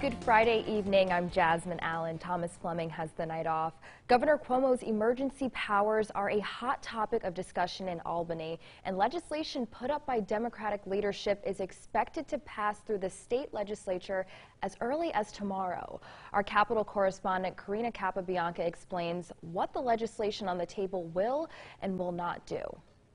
Good Friday evening. I'm Jasmine Allen. Thomas Fleming has the night off. Governor Cuomo's emergency powers are a hot topic of discussion in Albany, and legislation put up by Democratic leadership is expected to pass through the state legislature as early as tomorrow. Our Capitol correspondent Corina Cappabianca explains what the legislation on the table will and will not do.